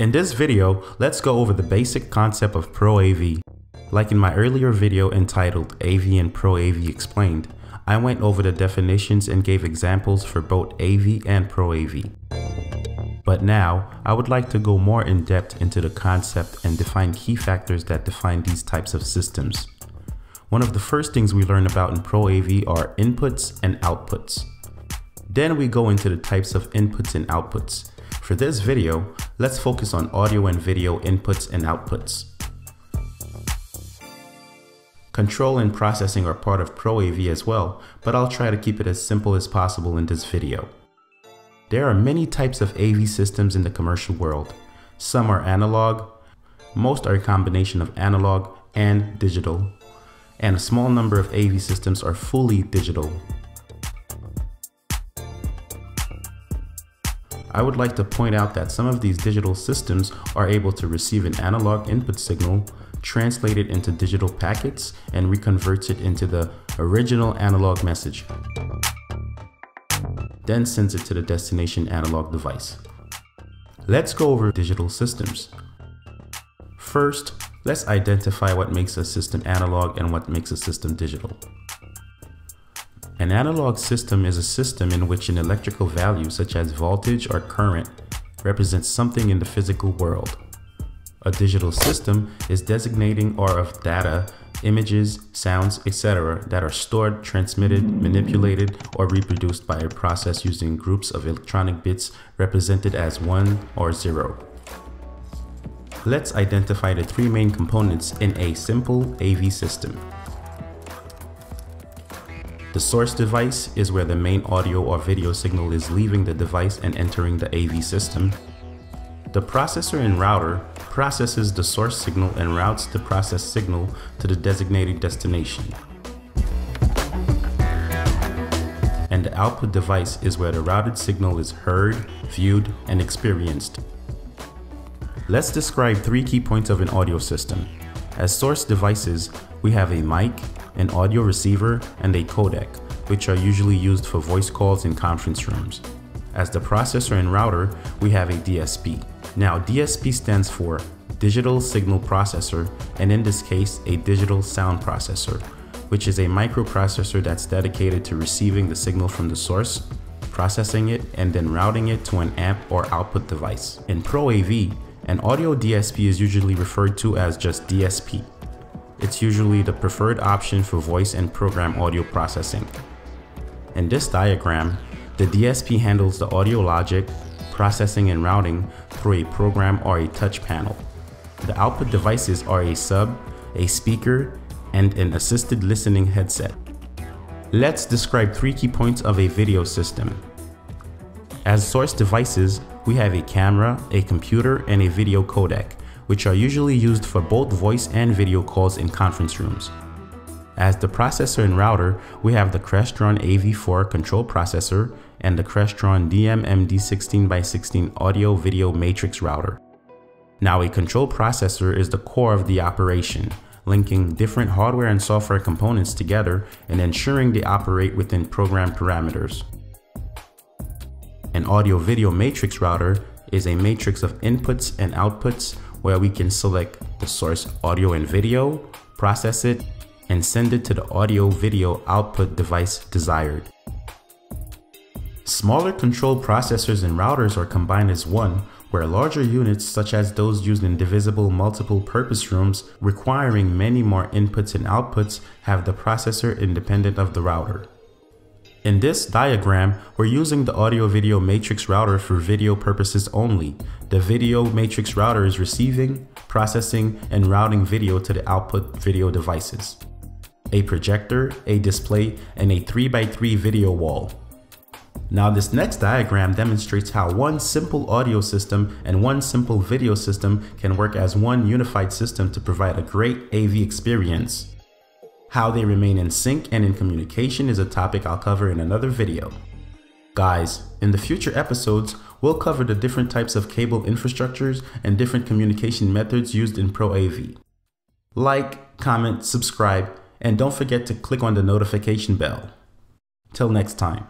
In this video, let's go over the basic concept of Pro AV. Like in my earlier video entitled AV and Pro AV Explained, I went over the definitions and gave examples for both AV and Pro AV. But now, I would like to go more in depth into the concept and define key factors that define these types of systems. One of the first things we learn about in Pro AV are inputs and outputs. Then we go into the types of inputs and outputs. For this video, let's focus on audio and video inputs and outputs. Control and processing are part of Pro AV as well, but I'll try to keep it as simple as possible in this video. There are many types of AV systems in the commercial world. Some are analog, most are a combination of analog and digital, and a small number of AV systems are fully digital. I would like to point out that some of these digital systems are able to receive an analog input signal, translate it into digital packets, and reconvert it into the original analog message, then sends it to the destination analog device. Let's go over digital systems. First, let's identify what makes a system analog and what makes a system digital. An analog system is a system in which an electrical value such as voltage or current represents something in the physical world. A digital system is designating or of data, images, sounds, etc. that are stored, transmitted, manipulated, or reproduced by a process using groups of electronic bits represented as 1 or 0. Let's identify the three main components in a simple AV system. The source device is where the main audio or video signal is leaving the device and entering the AV system. The processor and router processes the source signal and routes the processed signal to the designated destination. And the output device is where the routed signal is heard, viewed, and experienced. Let's describe three key points of an audio system. As source devices, we have a mic, an audio receiver, and a codec, which are usually used for voice calls in conference rooms. As the processor and router, we have a DSP. Now DSP stands for Digital Signal Processor, and in this case, a Digital Sound Processor, which is a microprocessor that's dedicated to receiving the signal from the source, processing it, and then routing it to an amp or output device. In Pro AV, an audio DSP is usually referred to as just DSP. It's usually the preferred option for voice and program audio processing. In this diagram, the DSP handles the audio logic, processing and routing through a program or a touch panel. The output devices are a sub, a speaker, and an assisted listening headset. Let's describe three key points of a video system. As source devices, we have a camera, a computer, and a video codec which are usually used for both voice and video calls in conference rooms. As the processor and router, we have the Crestron AV4 control processor and the Crestron DMMD16x16 audio video matrix router. Now a control processor is the core of the operation, linking different hardware and software components together and ensuring they operate within program parameters. An audio video matrix router is a matrix of inputs and outputs where we can select the source audio and video, process it, and send it to the audio video output device desired. Smaller control processors and routers are combined as one, where larger units such as those used in divisible multiple purpose rooms requiring many more inputs and outputs have the processor independent of the router. In this diagram, we're using the audio video matrix router for video purposes only. The video matrix router is receiving, processing, and routing video to the output video devices. A projector, a display, and a 3x3 video wall. Now this next diagram demonstrates how one simple audio system and one simple video system can work as one unified system to provide a great AV experience. How they remain in sync and in communication is a topic I'll cover in another video. Guys, in the future episodes, we'll cover the different types of cable infrastructures and different communication methods used in Pro AV. Like, comment, subscribe, and don't forget to click on the notification bell. Till next time.